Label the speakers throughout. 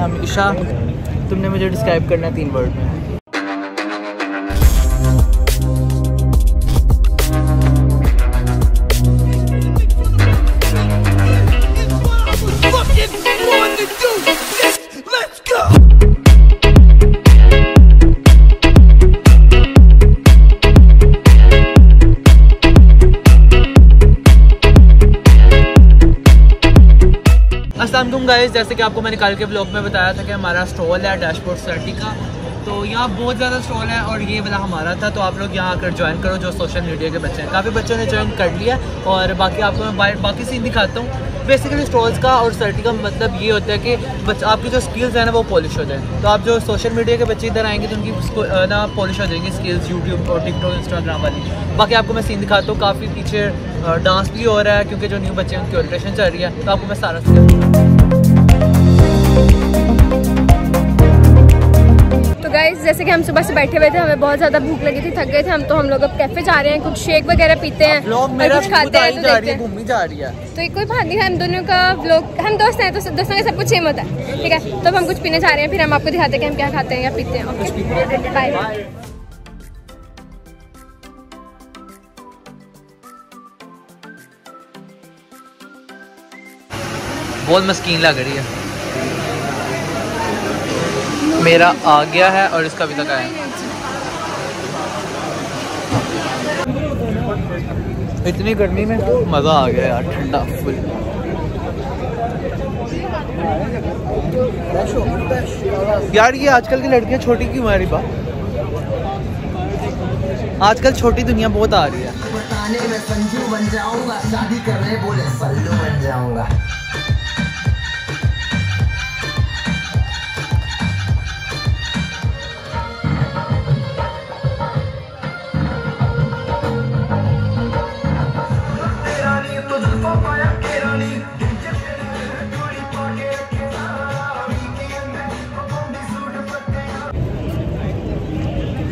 Speaker 1: हमेशा तुमने मुझे डिस्क्राइब करना है तीन वर्ड में। गाइस जैसे कि आपको मैंने कल के ब्लॉग में बताया था कि हमारा स्टॉल है डैशबोर्ड सर्टी का। तो यहाँ बहुत ज़्यादा स्टॉल है और ये वाला हमारा था। तो आप लोग यहाँ आकर ज्वाइन करो जो सोशल मीडिया के बच्चे हैं। काफ़ी बच्चों ने ज्वाइन कर लिया और बाकी आपको मैं बाकी सीन दिखाता हूँ। बेसिकली स्टॉल्स का और सर्टी का मतलब ये होता है कि बच्चा आपकी जो स्किल्स हैं ना, वो पॉलिश हो जाए। तो आप जो सोशल मीडिया के बच्चे इधर आएँगे तो उनकी ना पॉलिश हो जाएँगी स्किल्स यूट्यूब और टिकटॉक इंस्टाग्राम वाली। बाकी आपको मैं सीन दिखाता हूँ, काफ़ी पीछे डांस भी हो रहा है, क्योंकि जो न्यू बच्चे हैं, उनकी ऑल्ट्रेशन चल रही है तो आपको मैं सारा
Speaker 2: गाइज़ जैसे कि हम सुबह से बैठे हुए थे हमें बहुत ज़्यादा भूख लगी थी थक गए थे हम तो हम लोग अब कैफ़े जा रहे हैं कुछ शेक वगैरह पीते हैं और कुछ खाते हैं तो देखते हैं।
Speaker 1: जा रही है।
Speaker 2: तो ये कोई बात नहीं है हम दोनों का ब्लॉग हम दोस्त हैं तो दोस्तों का सब कुछ सेम होता है ठीक है? तो अब हम कुछ पीने जा रहे हैं फिर हम आपको दिखाते हैं कि हम क्या खाते हैं या पीते हैं बाय
Speaker 1: बहुत मस्कीन लग रही है। मेरा आ गया है और इसका अभी तक आया इतनी गर्मी में मज़ा आ गया यार, ठंडा, फुल। यार ये आजकल की लड़कियाँ छोटी क्यों हमारी बात आजकल छोटी दुनिया बहुत आ रही है।
Speaker 3: बताने में संजू बन जाऊँगा, शादी करने बोले सल्लू बन जाऊँगा।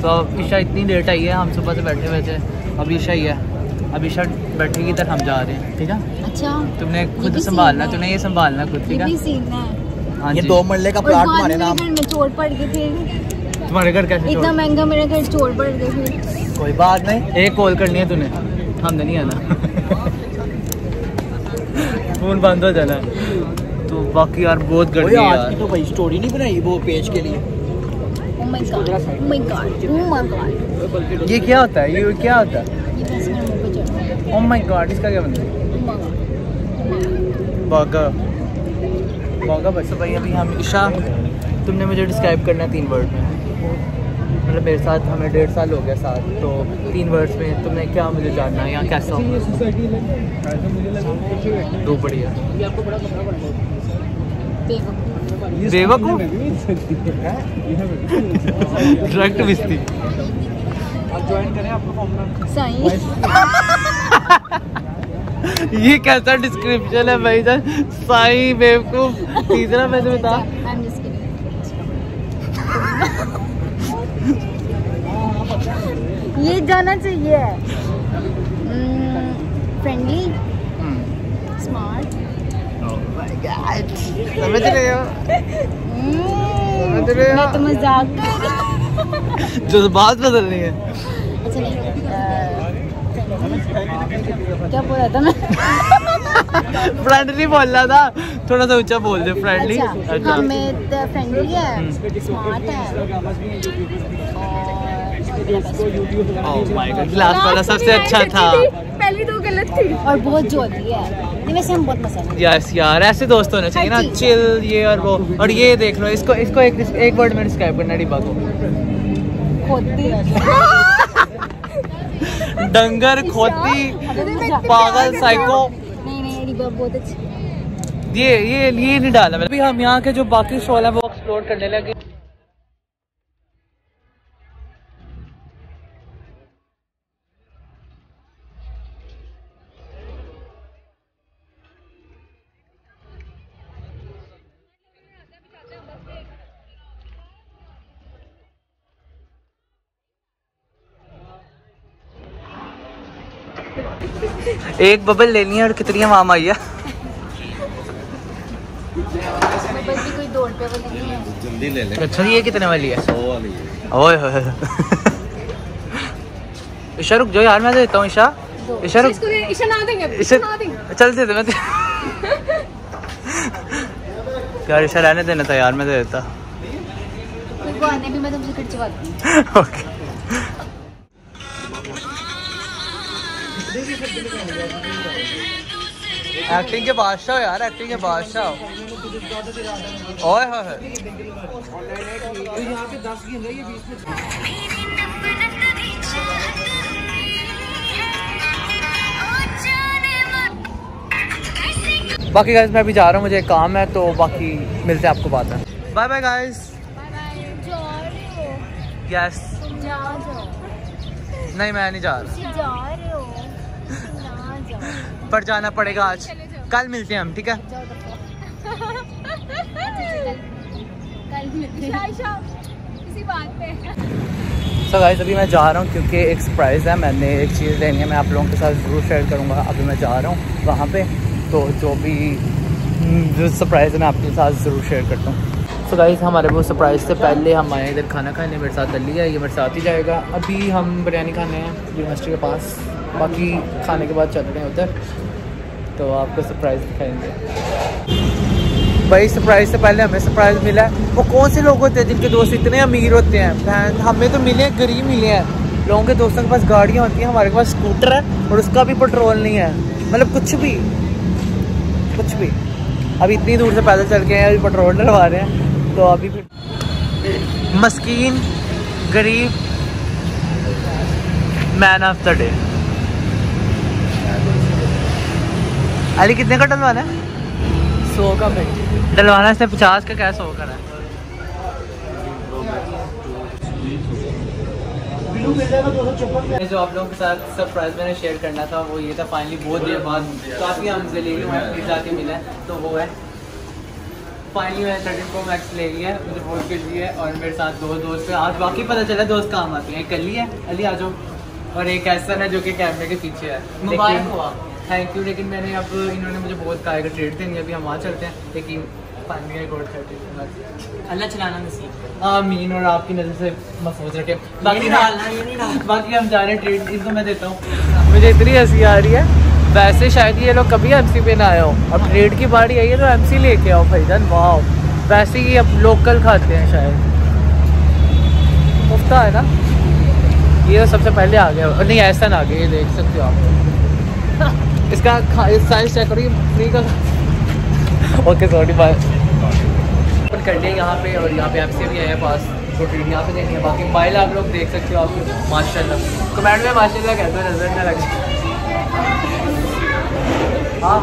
Speaker 1: तो ईशा इतनी लेट आई है हम सुबह से बैठे हुए थे। अब ईशा ही है। अब ईशा बैठेगी तक हम जा रहे हैं ठीक है?
Speaker 4: अच्छा।
Speaker 1: तुमने खुद संभालना। तूने ये संभालना खुद ठीक है?
Speaker 4: हाँ।
Speaker 3: ये दो मरले का प्लाट
Speaker 4: मेरे में चोट पड़ गई फिर
Speaker 1: तुम्हारे घर कैसे
Speaker 4: इतना महँगा मेरे घर चोट पड़ गई फिर
Speaker 1: कोई बात नहीं। एक कॉल करनी है तूने। हमने नहीं आना। फ़ोन बंद हो जाना है। तो बाकी यार बहुत गर्मी है यार।
Speaker 3: तो भाई स्टोरी नहीं बनाई वो पेज के लिए।
Speaker 4: ओ my god oh my god oh my god
Speaker 1: ये क्या होता है? ये क्या होता है?
Speaker 4: ये बस मेरे मुँह पे चढ़ गया।
Speaker 1: ओह माय गॉड इसका क्या बनता है
Speaker 4: Oh
Speaker 1: बागा बागा बस। भाई अभी हमेशा तुमने मुझे डिस्क्राइब करना है तीन वर्ड में। मतलब मेरे साथ हमें डेढ़ साल हो गया साथ तो तीन वर्ष में तुमने क्या मुझे जानना है यहाँ कैसा हो दो बढ़िया।
Speaker 4: बेवकूफ़।
Speaker 1: डायरेक्ट मिस्ती ये कैसा डिस्क्रिप्शन है भाई जान? साई बेवकूफ़। तीसरा मैंने बता।
Speaker 4: ये जाना चाहिए। फ्रेंडली स्मार्ट
Speaker 1: समझ रहे हो? समझ रहे
Speaker 4: मैं तो मज़ाक हूँ।
Speaker 1: जज्बात बदल रही है।
Speaker 4: अच्छा नहीं क्या बोला था मैं?
Speaker 1: फ्रेंडली बोल रहा था। थोड़ा सा ऊँचा बोल दे फ्रेंडली
Speaker 4: अच्छा हमें तो फ्रेंडली है स्मार्ट है। और
Speaker 1: माय गॉड क्लास वाला सबसे अच्छा था
Speaker 2: पहली दो गलत थी।
Speaker 4: और बहुत जोली है। वैसे हम बहुत पसंद
Speaker 1: यस यार ऐसे दोस्त होने चाहिए ना चिल ये और वो। और ये देख लो इसको इसको एक एक वर्ड में डिस्क्राइब करना डिब्बा को डंगर खोती पागल साइको
Speaker 4: नहीं नहीं रिबा बहुत अच्छी।
Speaker 1: ये ये ये नहीं डाला मैंने। अभी हम यहाँ के जो बाकी शॉल है वो एक्सप्लोर करने लगे। एक बबल लेनी है और कितनी माम आई है
Speaker 4: बस भी कोई दो रुपये वाली
Speaker 5: जल्दी ले ले।
Speaker 1: अच्छा ये कितने वाली है?
Speaker 5: सौ वाली है।
Speaker 1: ओए ईशा रुक जाओ यार मैं देता हूँ ईशा। ईशा रुक।
Speaker 2: ईशा ना देंगे
Speaker 1: ईशा
Speaker 2: ना देंगे।
Speaker 1: चल दे दे मैं यार ईशा रहने देना था यार मैं दे देता।
Speaker 4: को आने भी मैं तुमसे खिंचवाती
Speaker 1: ओके। एक्टिंग के बादशाह यार एक्टिंग के बादशाह ओए होए होए। बाकी गाइज़ मैं अभी जा रहा हूँ मुझे काम है तो बाकी मिलते हैं आपको बाद में। बाय बाय गाइस
Speaker 4: जा रहे हो।
Speaker 1: यस नहीं मैं नहीं जा रहा
Speaker 4: हो।
Speaker 1: पर जाना पड़ेगा आज। कल मिलते हैं हम ठीक है?
Speaker 4: जाओ दफ़ा कल मिलते हैं।
Speaker 2: इसी बात पे।
Speaker 1: सो गाइस अभी मैं जा रहा हूँ क्योंकि एक सरप्राइज़ है मैंने एक चीज़ लेनी है मैं आप लोगों के साथ ज़रूर शेयर करूँगा। अभी मैं जा रहा हूँ वहाँ पे तो जो भी हम्म, जो सरप्राइज़ है मैं आपके साथ ज़रूर शेयर करता हूँ। सो गाइस हमारे वो सरप्राइज़ से पहले हम आए इधर खाना खाने मेरे साथ दली है ये मेरे साथ ही जाएगा। अभी हम बिरयानी खाने हैं यूनिवर्सिटी के पास। बाकी खाने के बाद चल रहे हैं उधर तो आपको सरप्राइज़ दिखाएँगे। भाई सरप्राइज़ से पहले हमें सरप्राइज़ मिला है। वो कौन से लोग होते हैं जिनके दोस्त इतने अमीर होते हैं? हमें तो मिले हैं, गरीब मिले हैं। लोगों के दोस्तों के पास गाड़ियाँ होती हैं, हमारे पास स्कूटर है और उसका भी पेट्रोल नहीं है। मतलब कुछ भी कुछ भी। अभी इतनी दूर से पैदल चल के हैं, अभी पेट्रोल डलवा रहे हैं तो अभी फिर मस्कीन, गरीब man of the day Ali कितने का डलवाना है? सौ का भाई। डलवाना इसने पचास का क्या सौ का है? जो आप लोगों के साथ सरप्राइज़ मैंने शेयर करना था वो ये था फाइनली बहुत देर बाद। काफ़ी हम जलील हुए हैं, फिर जाके मिला है, तो वो है। फाइनली मैंने थर्टीन प्रो मैक्स ले लिया है मुझे बहुत खुशी है और मेरे साथ दो दोस्त हैं। आज बाकी पता चला दोस्त काम आते हैं। एक अली है अली आ जाओ। और एक ऐसा है जो कि कैमरे के पीछे है।
Speaker 3: मुबारक हो
Speaker 1: थैंक यू लेकिन मैंने अब इन्होंने मुझे बहुत कहा है कि ट्रेड देंगे अभी हम वहाँ चलते हैं लेकिन
Speaker 3: अल्लाह चलाना नसीब।
Speaker 1: आमीन और आपकी नज़र से महफूज रखे। बाकी बाकी हम जा रहे हैं ट्रेड इनको मैं देता हूँ। मुझे इतनी हँसी आ रही है। वैसे शायद ये लोग कभी एमसी पे ना आए हो। अब ट्रेड की बारी आई है तो एमसी लेके आओ भाईजान वाह वैसे ही अब लोकल खाते हैं शायद। मुफ्ता है ना? ये तो सबसे पहले आ गया। नहीं ऐसा ना आ गया ये देख सकते हो आप। इसका साइज़ चेक करिए फ्री का। ओके सॉरी बाय कर लिए यहाँ पे और यहाँ पे एमसी भी आए हैं पास। ट्रेड यहाँ पे देखिए बाकी मोबाइल आप लोग देख सकते हो आप माशाल्लाह। कमेंट में माशाल्लाह कहते हैं नज़र ना लगे हाँ।